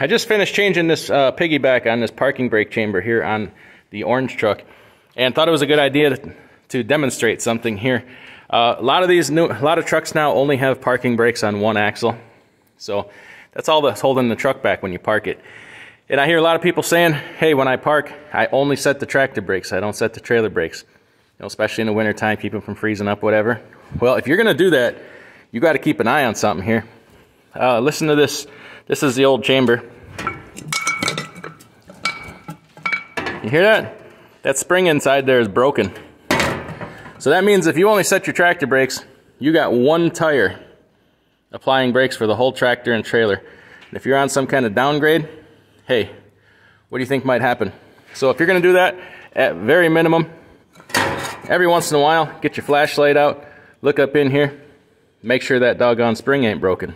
I just finished changing this uh, piggyback on this parking brake chamber here on the orange truck and thought it was a good idea to, demonstrate something here. Uh, a lot of these new, a lot of trucks now only have parking brakes on one axle. So that's all that's holding the truck back when you park it. And I hear a lot of people saying, hey, when I park, I only set the tractor brakes. I don't set the trailer brakes. You know, especially in the wintertime, keep them from freezing up, whatever. Well, if you're going to do that, you got to keep an eye on something here. Uh, listen to this. This is the old chamber. You hear that? That spring inside there is broken. So that means if you only set your tractor brakes, you got one tire applying brakes for the whole tractor and trailer. And if you're on some kind of downgrade, hey, what do you think might happen? So if you're gonna do that, at very minimum, every once in a while, get your flashlight out, look up in here, make sure that doggone spring ain't broken.